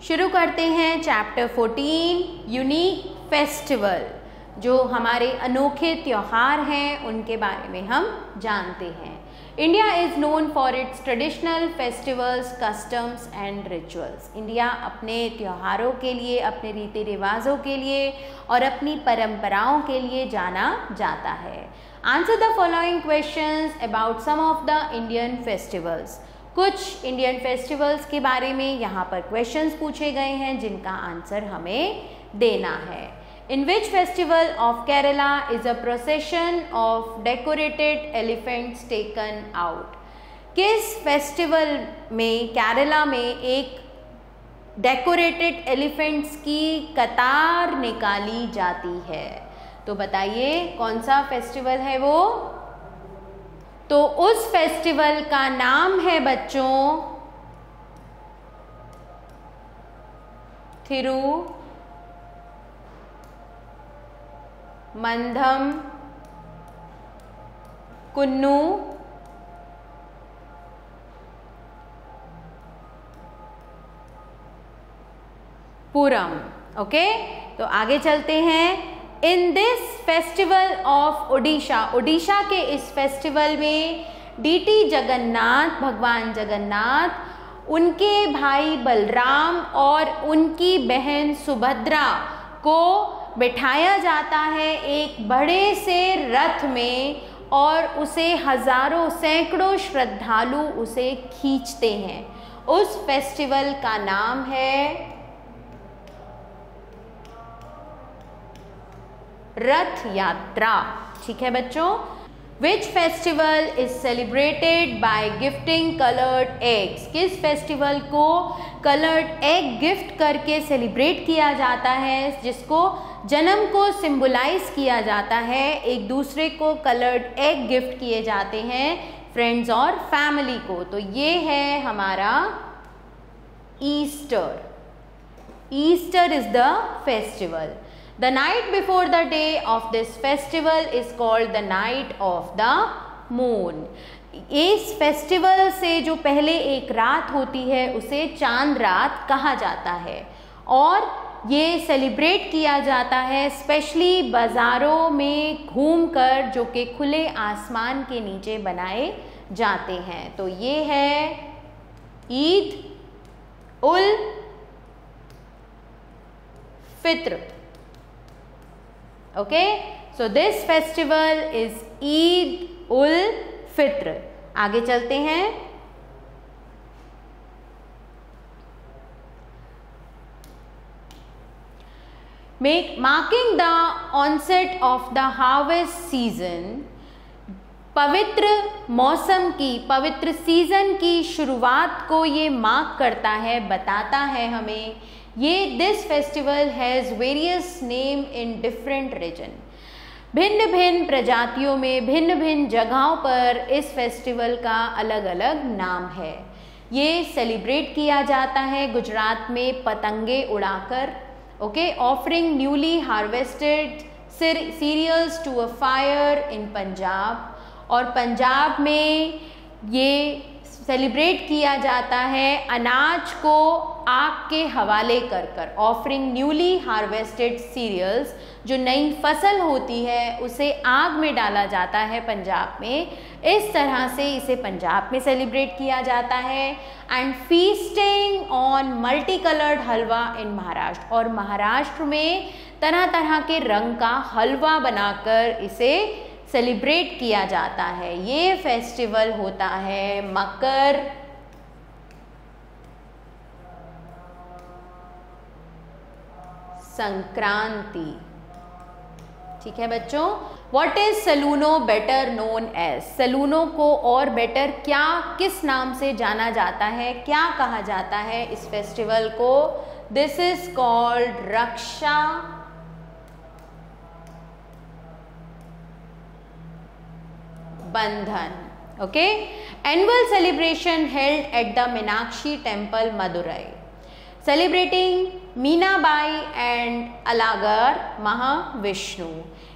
शुरू करते हैं चैप्टर 14 यूनिक फेस्टिवल जो हमारे अनोखे त्यौहार हैं, उनके बारे में हम जानते हैं। India is known for its traditional festivals customs and rituals India अपने त्योहारों के लिए, अपने रीति रिवाजों के लिए और अपनी परंपराओं के लिए जाना जाता है। Answer the following questions about some of the Indian festivals कुछ इंडियन फेस्टिवल्स के बारे में यहाँ पर क्वेश्चंस पूछे गए हैं, जिनका आंसर हमें देना है। In which festival of Kerala is a procession of decorated elephants taken out किस फेस्टिवल में केरला में एक डेकोरेटेड एलिफेंट्स की कतार निकाली जाती है? तो बताइए, कौन सा फेस्टिवल है वो? तो उस फेस्टिवल का नाम है बच्चों, थिरु, मंधम, कुन्नू, पूरम ओके तो आगे चलते हैं। In this festival of Odisha Odisha के इस फेस्टिवल में डीटी जगन्नाथ भगवान जगन्नाथ उनके भाई बलराम और उनकी बहन सुभद्रा को बिठाया जाता है एक बड़े से रथ में और उसे हज़ारों सैकड़ों श्रद्धालु उसे खींचते हैं उस फेस्टिवल का नाम है रथ यात्रा ठीक है बच्चों? Which festival is celebrated by gifting coloured eggs किस फेस्टिवल को कलर्ड एग गिफ्ट करके सेलिब्रेट किया जाता है? जिसको जन्म को सिंबलाइज किया जाता है, एक दूसरे को कलर्ड एग गिफ्ट किए जाते हैं फ्रेंड्स और फैमिली को। तो ये है हमारा Easter Easter is the festival The night before the day of this festival is called the night of the moon. इस फेस्टिवल से जो पहले एक रात होती है, उसे चाँद रात कहा जाता है। और ये सेलिब्रेट किया जाता है स्पेशली बाज़ारों में घूमकर, जो कि खुले आसमान के नीचे बनाए जाते हैं। तो ये है Eid ul Fitr. Okay so this festival is Eid ul Fitr आगे चलते हैं। Make marking the onset of the harvest season पवित्र मौसम की, पवित्र सीज़न की शुरुआत को ये मार्क करता है, बताता है हमें ये this festival has various name in different region भिन्न भिन्न प्रजातियों में, भिन्न भिन्न जगहों पर इस फेस्टिवल का अलग अलग नाम है। ये सेलिब्रेट किया जाता है गुजरात में पतंगे उड़ाकर okay offering newly harvested cereals to a fire in Punjab और पंजाब में ये सेलिब्रेट किया जाता है अनाज को आग के हवाले कर कर ऑफरिंग न्यूली हार्वेस्टेड सीरियल्स जो नई फ़सल होती है, उसे आग में डाला जाता है पंजाब में। इस तरह से इसे पंजाब में सेलिब्रेट किया जाता है। And feasting on multi coloured halwa in Maharashtra और महाराष्ट्र में तरह तरह के रंग का हलवा बनाकर इसे सेलिब्रेट किया जाता है। ये फेस्टिवल होता है मकर। संक्रांति। ठीक है बच्चों? What is Saluno better known as Saluno को और बेटर क्या, किस नाम से जाना जाता है, क्या कहा जाता है इस फेस्टिवल को? This is called Raksha Bandhan. Okay. Annual celebration held at the Minakshi temple, Madurai. Celebrating Meenabai and Alagar Mahavishnu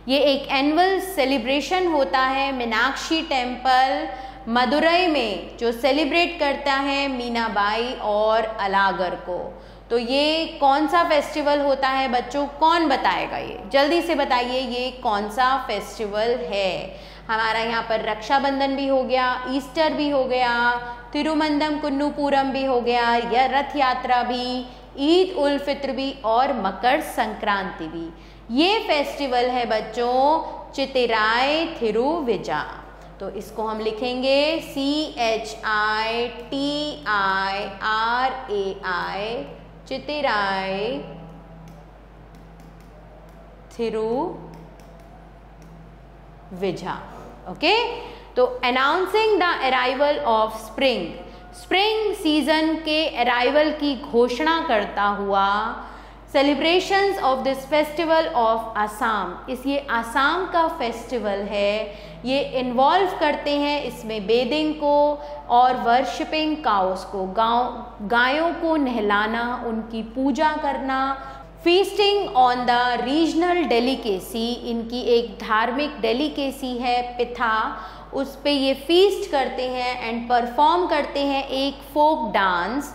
ये एक एनुअल सेलिब्रेशन होता है मीनाक्षी टेंपल मदुरई में जो सेलिब्रेट करता है मीनाबाई और अलागर को तो ये कौन सा फेस्टिवल होता है बच्चों कौन बताएगा ये जल्दी से बताइए ये कौन सा फेस्टिवल है हमारा यहाँ पर रक्षाबंधन भी हो गया, ईस्टर भी हो गया, तिरुमंदम कुन्नूपुरम भी हो गया, या रथ यात्रा भी, ईद उल फित्र भी और मकर संक्रांति भी। ये फेस्टिवल है बच्चों चितिराय थिरुविजा। तो इसको हम लिखेंगे C H I T I R A I Chithirai Thiru Vizha okay तो announcing the arrival of spring spring season के अराइवल की घोषणा करता हुआ celebrations of this festival of Assam इस ये आसाम का फेस्टिवल है. ये इन्वॉल्व करते हैं इसमें बेदिंग को और वर्शिपिंग काउस को, गाँव, गायों को नहलाना, उनकी पूजा करना feasting on the regional delicacy इनकी एक धार्मिक डेलीकेसी है, पिथा। उस पर ये फीस्ट करते हैं एंड परफॉर्म करते हैं एक folk dance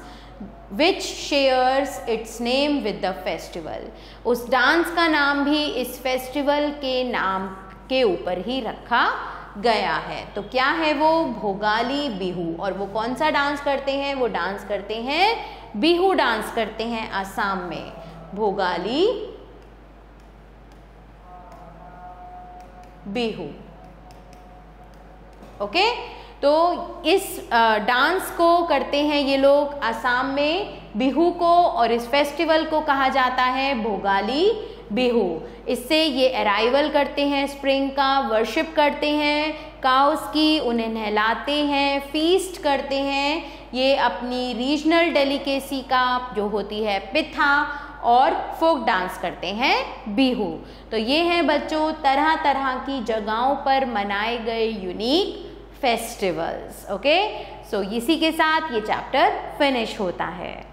which shares its name with the festival उस डांस का नाम भी इस फेस्टिवल के नाम के ऊपर ही रखा गया है। तो क्या है वो? भोगाली बिहू। और वो कौन सा डांस करते हैं? वो डांस करते हैं, बिहू डांस करते हैं आसाम में। भोगाली बिहू। ओके? तो इस डांस को करते हैं ये लोग आसाम में। बिहू को और इस फेस्टिवल को कहा जाता है भोगाली बिहू। इससे ये अराइवल करते हैं स्प्रिंग का वर्शिप करते हैं काउस की उन्हें नहलाते हैं फीस्ट करते हैं। ये अपनी रीजनल डेलीकेसी का जो होती है पिथा और फोक डांस करते हैं बिहू। तो ये हैं बच्चों तरह तरह की जगहों पर मनाए गए यूनिक फेस्टिवल्स ओके सो इसी के साथ ये चैप्टर फिनिश होता है।